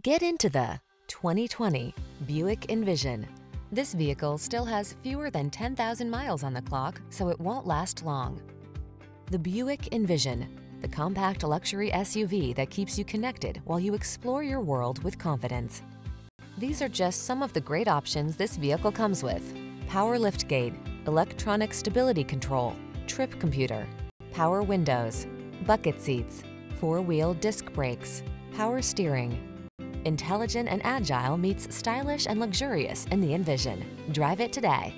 Get into the 2020 Buick Envision. This vehicle still has fewer than 10,000 miles on the clock, so it won't last long. The Buick Envision, the compact luxury SUV that keeps you connected while you explore your world with confidence. These are just some of the great options this vehicle comes with. Power liftgate, electronic stability control, trip computer, power windows, bucket seats, four-wheel disc brakes, power steering. Intelligent and agile meets stylish and luxurious in the Envision. Drive it today.